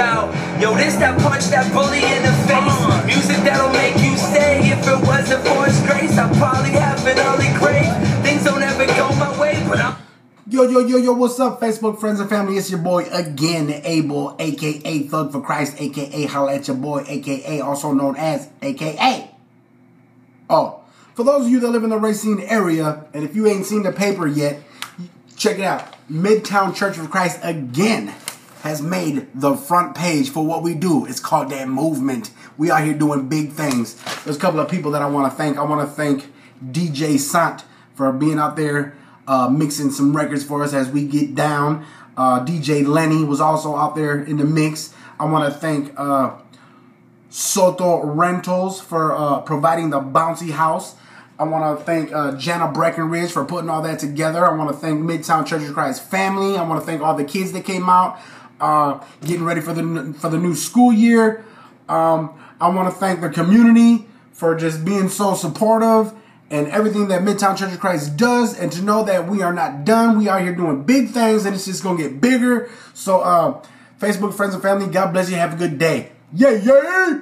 out. Yo, this that punch that bully in the face. Music that'll make you stay. If it wasn't for his grace, I'd probably have an early grave. Things don't ever go my way, but I'm. Yo, yo, yo, yo, what's up, Facebook friends and family? It's your boy again, Abel, aka Thug for Christ, aka Holla at Your Boy, aka also known as aka. Oh, for those of you that live in the Racine area, and if you ain't seen the paper yet, check it out. Midtown Church of Christ again has made the front page for what we do. It's called that movement. We out here doing big things. There's a couple of people that I want to thank. I want to thank DJ Sant for being out there uh, mixing some records for us as we get down. Uh, DJ Lenny was also out there in the mix. I want to thank uh, Soto Rentals for uh, providing the bouncy house. I want to thank uh, Jana Breckenridge for putting all that together. I want to thank Midtown Church of Christ family. I want to thank all the kids that came out, uh, getting ready for the for the new school year. Um, I want to thank the community for just being so supportive and everything that Midtown Church of Christ does, and to know that we are not done. We are here doing big things, and it's just gonna get bigger. So, uh, Facebook friends and family, God bless you. Have a good day. Yeah, yeah.